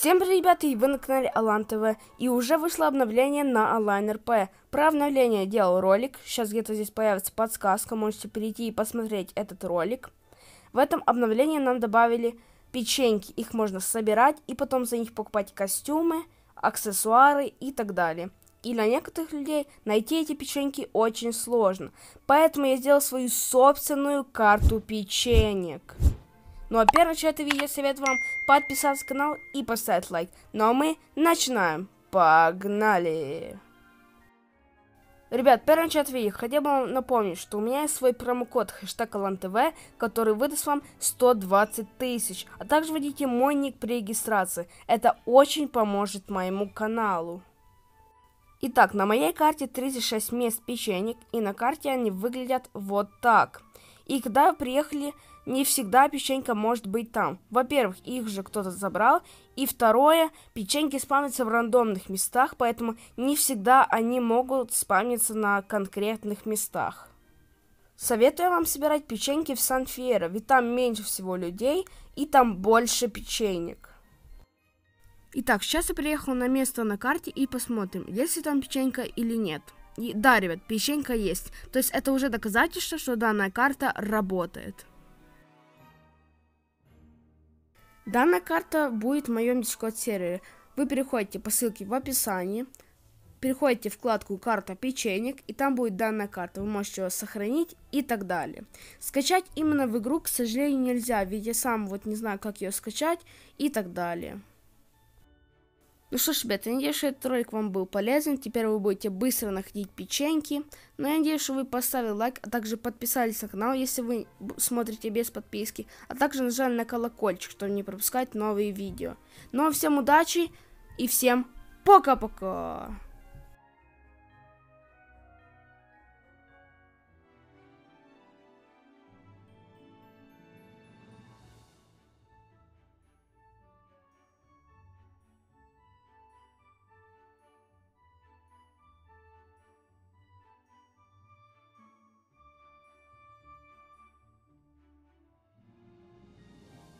Всем привет, ребята, и вы на канале Алан ТВ, и уже вышло обновление на Align RP. Про обновление делал ролик, сейчас где-то здесь появится подсказка, можете перейти и посмотреть этот ролик. В этом обновлении нам добавили печеньки, их можно собирать и потом за них покупать костюмы, аксессуары и так далее. И для некоторых людей найти эти печеньки очень сложно, поэтому я сделал свою собственную карту печенек. Ну а первое, что это видео, советую вам подписаться на канал и поставить лайк. Ну а мы начинаем. Погнали! Ребят, первое, начать видео, хотел бы вам напомнить, что у меня есть свой промокод хэштег ТВ, который выдаст вам 120 тысяч. А также вводите мой ник при регистрации. Это очень поможет моему каналу. Итак, на моей карте 36 мест печенек, и на карте они выглядят вот так. И когда приехали не всегда печенька может быть там. Во-первых, их же кто-то забрал. И второе, печеньки спамятся в рандомных местах, поэтому не всегда они могут спамиться на конкретных местах. Советую вам собирать печеньки в Сан-Фьеро, ведь там меньше всего людей и там больше печенек. Итак, сейчас я приехал на место на карте и посмотрим, есть ли там печенька или нет. И, да, ребят, печенька есть. То есть это уже доказательство, что данная карта работает. Данная карта будет в моем Discord сервере. Вы переходите по ссылке в описании, переходите в вкладку «Карта печенек», и там будет данная карта. Вы можете ее сохранить и так далее. Скачать именно в игру, к сожалению, нельзя, ведь я сам вот не знаю, как ее скачать и так далее. Ну что ж, ребята, я надеюсь, что этот ролик вам был полезен. Теперь вы будете быстро находить печеньки. Но я надеюсь, что вы поставили лайк, а также подписались на канал, если вы смотрите без подписки. А также нажали на колокольчик, чтобы не пропускать новые видео. Ну а всем удачи и всем пока-пока!